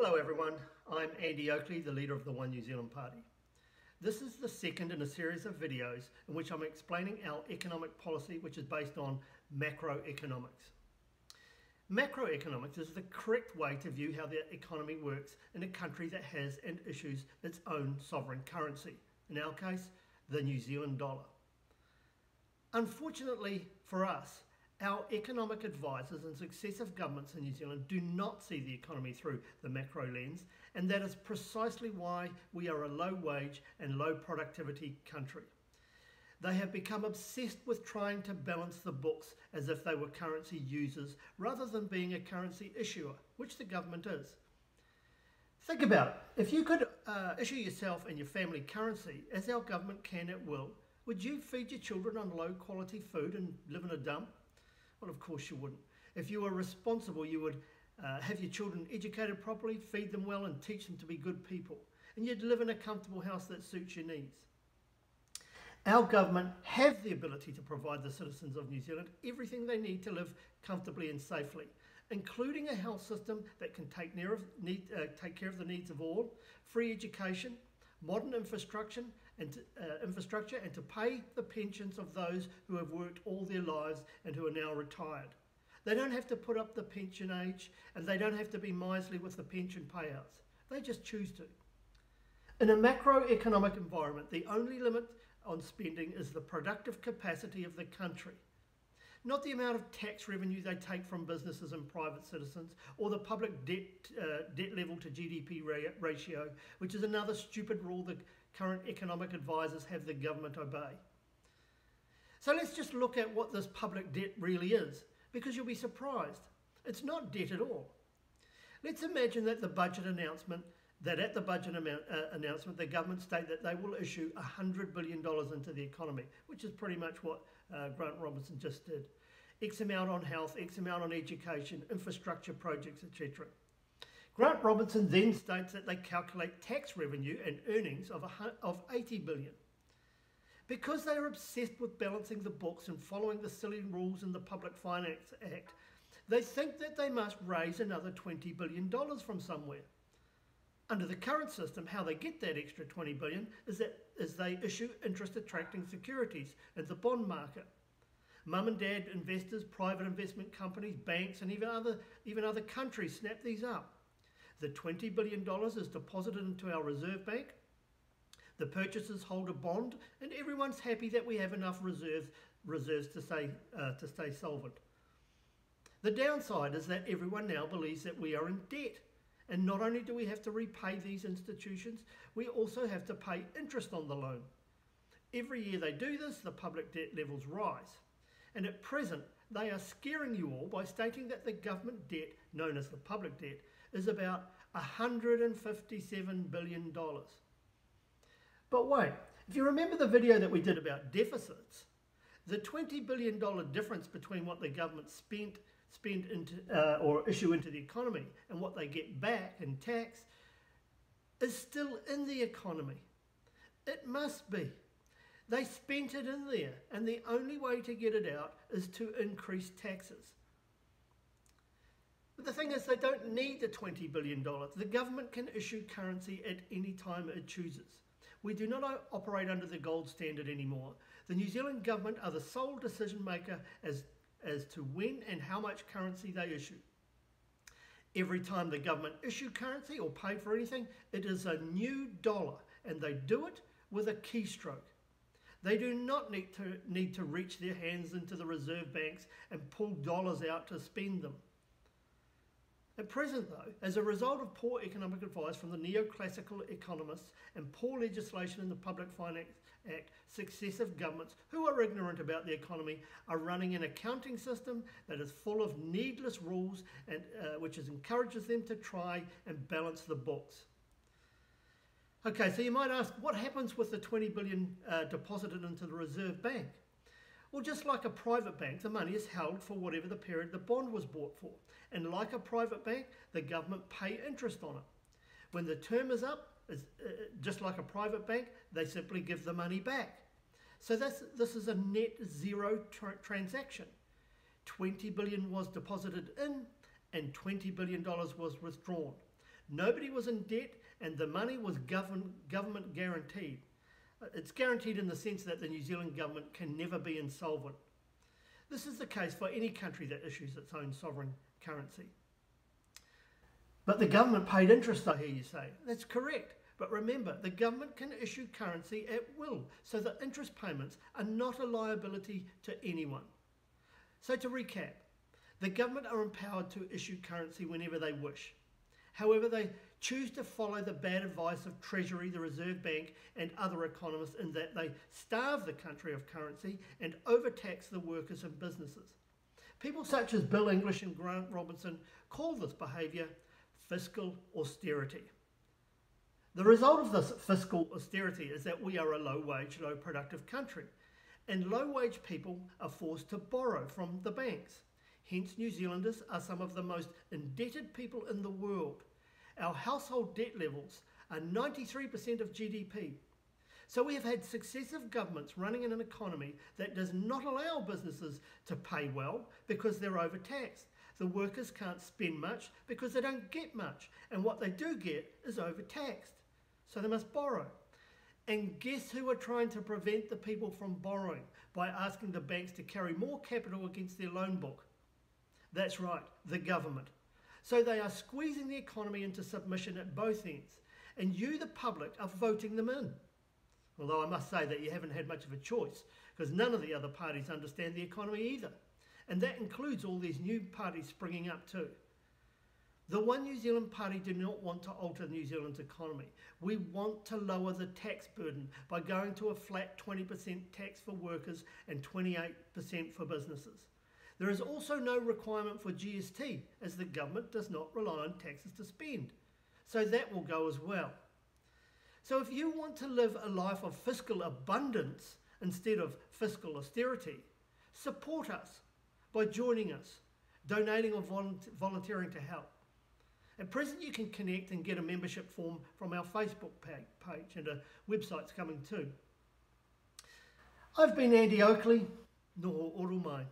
Hello everyone, I'm Andy Oakley, the leader of the One New Zealand Party. This is the second in a series of videos in which I'm explaining our economic policy which is based on macroeconomics. Macroeconomics is the correct way to view how the economy works in a country that has and issues its own sovereign currency, in our case, the New Zealand dollar. Unfortunately for us, our economic advisors and successive governments in New Zealand do not see the economy through the macro lens, and that is precisely why we are a low wage and low productivity country. They have become obsessed with trying to balance the books as if they were currency users rather than being a currency issuer, which the government is. Think about it. If you could uh, issue yourself and your family currency, as our government can at will, would you feed your children on low quality food and live in a dump? Well, of course you wouldn't. If you were responsible, you would uh, have your children educated properly, feed them well, and teach them to be good people. And you'd live in a comfortable house that suits your needs. Our government have the ability to provide the citizens of New Zealand everything they need to live comfortably and safely, including a health system that can take, of, need, uh, take care of the needs of all, free education, modern infrastructure, and to, uh, infrastructure and to pay the pensions of those who have worked all their lives and who are now retired. They don't have to put up the pension age and they don't have to be miserly with the pension payouts. They just choose to. In a macroeconomic environment, the only limit on spending is the productive capacity of the country. Not the amount of tax revenue they take from businesses and private citizens, or the public debt, uh, debt level to GDP ratio, which is another stupid rule the current economic advisors have the government obey. So let's just look at what this public debt really is, because you'll be surprised. It's not debt at all. Let's imagine that the budget announcement, that at the budget amount, uh, announcement, the government state that they will issue $100 billion into the economy, which is pretty much what uh, Grant Robertson just did. X amount on health, X amount on education, infrastructure projects, etc. Grant Robertson then states that they calculate tax revenue and earnings of, of 80 billion. Because they are obsessed with balancing the books and following the silly rules in the Public Finance Act, they think that they must raise another $20 billion from somewhere. Under the current system, how they get that extra 20 billion is that is they issue interest attracting securities in the bond market. Mum and dad investors, private investment companies, banks, and even other, even other countries snap these up. The $20 billion is deposited into our reserve bank. The purchasers hold a bond, and everyone's happy that we have enough reserves, reserves to, stay, uh, to stay solvent. The downside is that everyone now believes that we are in debt. And not only do we have to repay these institutions, we also have to pay interest on the loan. Every year they do this, the public debt levels rise. And at present, they are scaring you all by stating that the government debt, known as the public debt, is about $157 billion. But wait, if you remember the video that we did about deficits, the $20 billion difference between what the government spent, spent into, uh, or issue into the economy and what they get back in tax is still in the economy. It must be. They spent it in there, and the only way to get it out is to increase taxes. But the thing is, they don't need the $20 billion. The government can issue currency at any time it chooses. We do not operate under the gold standard anymore. The New Zealand government are the sole decision maker as, as to when and how much currency they issue. Every time the government issue currency or pay for anything, it is a new dollar, and they do it with a keystroke. They do not need to, need to reach their hands into the reserve banks and pull dollars out to spend them. At present, though, as a result of poor economic advice from the neoclassical economists and poor legislation in the Public Finance Act, successive governments who are ignorant about the economy are running an accounting system that is full of needless rules and uh, which is, encourages them to try and balance the books. Okay, so you might ask, what happens with the 20 billion uh, deposited into the Reserve Bank? Well, just like a private bank, the money is held for whatever the period the bond was bought for. And like a private bank, the government pay interest on it. When the term is up, uh, just like a private bank, they simply give the money back. So that's, this is a net zero tra transaction. 20 billion was deposited in and 20 billion dollars was withdrawn. Nobody was in debt and the money was government, government guaranteed. It's guaranteed in the sense that the New Zealand government can never be insolvent. This is the case for any country that issues its own sovereign currency. But the government paid interest, I hear you say. That's correct. But remember, the government can issue currency at will, so that interest payments are not a liability to anyone. So to recap, the government are empowered to issue currency whenever they wish. However, they choose to follow the bad advice of Treasury, the Reserve Bank, and other economists in that they starve the country of currency and overtax the workers and businesses. People such as Bill English and Grant Robertson call this behaviour fiscal austerity. The result of this fiscal austerity is that we are a low wage, low productive country, and low wage people are forced to borrow from the banks. Hence, New Zealanders are some of the most indebted people in the world. Our household debt levels are 93% of GDP. So we have had successive governments running in an economy that does not allow businesses to pay well because they're overtaxed. The workers can't spend much because they don't get much, and what they do get is overtaxed. So they must borrow. And guess who are trying to prevent the people from borrowing by asking the banks to carry more capital against their loan book? That's right, the government. So they are squeezing the economy into submission at both ends, and you, the public, are voting them in. Although I must say that you haven't had much of a choice, because none of the other parties understand the economy either. And that includes all these new parties springing up too. The One New Zealand Party do not want to alter New Zealand's economy. We want to lower the tax burden by going to a flat 20% tax for workers and 28% for businesses. There is also no requirement for GST, as the government does not rely on taxes to spend. So that will go as well. So if you want to live a life of fiscal abundance instead of fiscal austerity, support us by joining us, donating or volunteering to help. At present, you can connect and get a membership form from our Facebook page, and a website's coming too. I've been Andy Oakley, Noho ora mai.